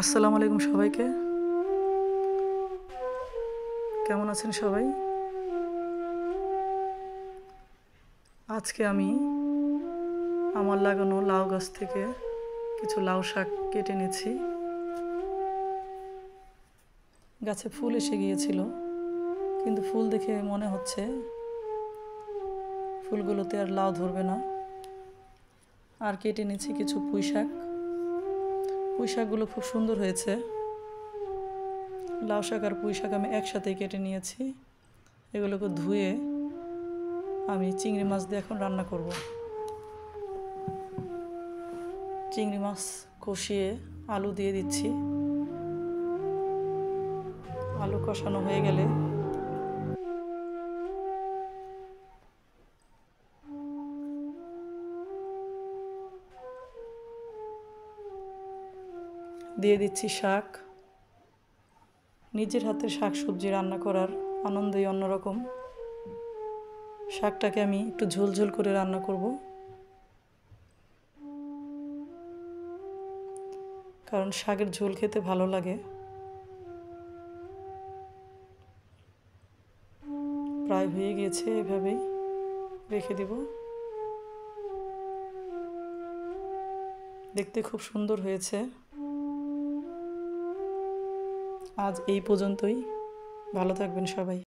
আসসালামু আলাইকুম সবাইকে। কেমন আছেন সবাই? আজকে আমি আমার লাগানো লাউ গাছ থেকে কিছু লাউ শাক কেটে নিয়েছি। গাছে ফুল এসে গিয়েছিল, কিন্তু ফুল দেখে মনে হচ্ছে ফুলগুলোতে আর লাউ ধরবে না। আর কেটে নিয়েছি কিছু পুঁই শাক। পুঁই শাকগুলো খুব সুন্দর হয়েছে। লাউ শাক আর পুঁই শাক আমি একসাথেই কেটে নিয়েছি। এগুলোকে ধুয়ে আমি চিংড়ি মাছ দিয়ে এখন রান্না করব। চিংড়ি মাছ কষিয়ে আলু দিয়ে দিচ্ছি। আলু কষানো হয়ে গেলে দিয়ে দিচ্ছি শাক। নিজের হাতের শাক সবজি রান্না করার আনন্দই অন্যরকম। শাকটাকে আমি একটু ঝোল ঝোল করে রান্না করব। কারণ শাকের ঝোল খেতে ভালো লাগে। প্রায় হয়ে গিয়েছে, এভাবেই রেখে দিব। দেখতে খুব সুন্দর হয়েছে। আজ এই পর্যন্তই। ভালো থাকবেন সবাই।